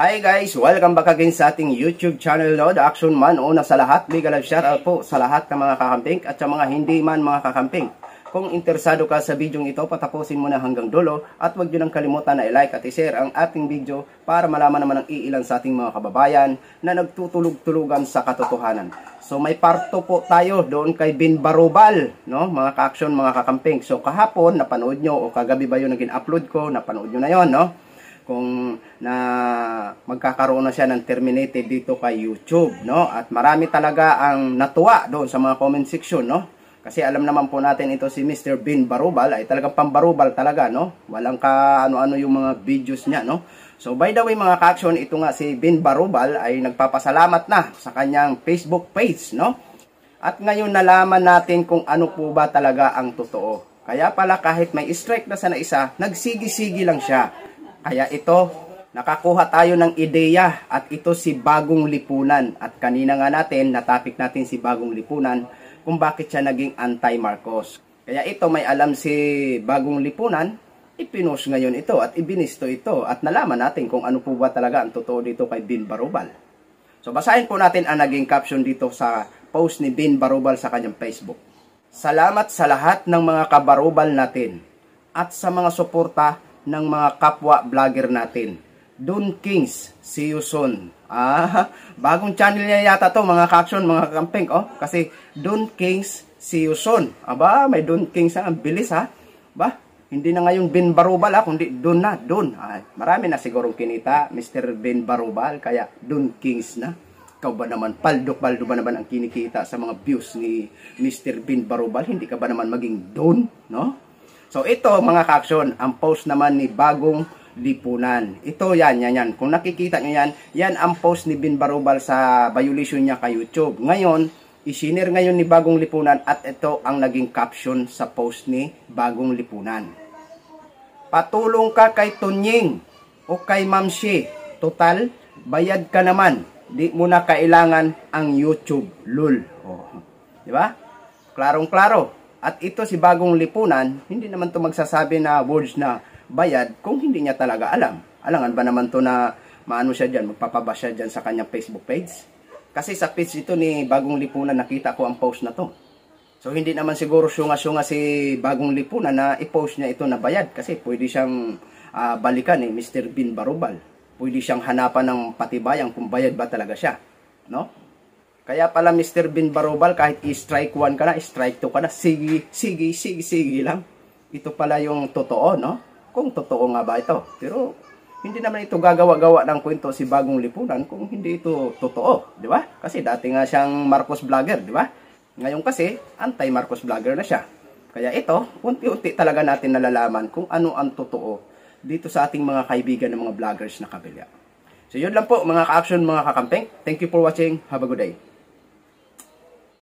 Hi guys! Welcome back again sa ating YouTube channel no, The Action Man. Una sa lahat, big love shout out po sa lahat ng mga kakamping at sa mga hindi man mga kakamping. Kung interesado ka sa video ito, patapusin mo na hanggang dulo at huwag nyo nang kalimutan na i-like at i-share ang ating video para malaman naman ang iilan sa ating mga kababayan na nagtutulog-tulugan sa katotohanan. So may parto po tayo doon kay Bin Barubal, no? mga ka-action, mga kakamping. So kahapon, napanood nyo o kagabi ba yun naging upload ko, napanood nyo na yon no? Kung na magkakaroon na siya ng terminated dito kay YouTube, no? At marami talaga ang natuwa doon sa mga comment section, no? Kasi alam naman po natin ito si Mr. Bin Barubal ay talagang pambarubal talaga, no? Walang ka ano-ano yung mga videos niya, no? So by the way mga ka-action, ito nga si Bin Barubal ay nagpapasalamat na sa kanyang Facebook page, no? At ngayon nalaman natin kung ano po ba talaga ang totoo. Kaya pala kahit may strike na sa na isa, nagsigi-sigi lang siya kaya ito, nakakuha tayo ng ideya at ito si Bagong Lipunan. At kanina nga natin, natapik natin si Bagong Lipunan kung bakit siya naging anti-Marcos. Kaya ito may alam si Bagong Lipunan, ipinost ngayon ito at ibinisto ito at nalaman natin kung ano po ba talaga ang totoo dito kay Bin Barubal. So basahin po natin ang naging caption dito sa post ni Bin Barubal sa kanyang Facebook. Salamat sa lahat ng mga kabarubal natin at sa mga suporta ng mga kapwa vlogger natin. Don Kings, see you soon. Ah, bagong channel niya yata to mga kaksyon, mga kampeng. Oh, kasi Don Kings, see you soon. Aba, may Don Kings ang bilis ha. Ba, hindi na ngayon Bin Barubal ha, kundi Don na, Don. Ah, marami na sigurong kinita, Mr. Bin Barubal, kaya Don Kings na. Ikaw ba naman, paldo-paldo ba naman ang kinikita sa mga views ni Mr. Bin Barubal? Hindi ka ba naman maging Don, no? So ito mga kaksyon, ang post naman ni Bagong Lipunan. Ito yan, yan, yan. Kung nakikita nyo yan, yan ang post ni Bin Barubal sa violation niya kay YouTube. Ngayon, isinir ngayon ni Bagong Lipunan at ito ang naging caption sa post ni Bagong Lipunan. Patulong ka kay Tunying o kay Mamshi. Total, bayad ka naman. Di mo na kailangan ang YouTube. Lul. Oh. Di ba? Klarong-klaro. At ito si bagong lipunan, hindi naman to magsasabi na words na bayad kung hindi niya talaga alam. Alangan ba naman to na maano siya dyan, magpapaba siya dyan sa kanyang Facebook page? Kasi sa page ito ni Bagong Lipunan, nakita ko ang post na to. So hindi naman siguro syunga-syunga si Bagong Lipunan na i-post niya ito na bayad kasi pwede siyang uh, balikan eh, Mr. Bin Barubal. Pwede siyang hanapan ng patibayan kung bayad ba talaga siya. No? Kaya pala Mr. Bin Barubal, kahit i-strike 1 ka na, strike 2 ka na, sige, sige, sige, sige lang. Ito pala yung totoo, no? Kung totoo nga ba ito. Pero hindi naman ito gagawa-gawa ng kwento si Bagong Lipunan kung hindi ito totoo, di ba? Kasi dati nga siyang Marcos vlogger, di ba? Ngayon kasi, anti-Marcos vlogger na siya. Kaya ito, unti-unti talaga natin nalalaman kung ano ang totoo dito sa ating mga kaibigan ng mga vloggers na kabilya. So yun lang po mga ka-action, mga kakampeng. Thank you for watching. Have a good day.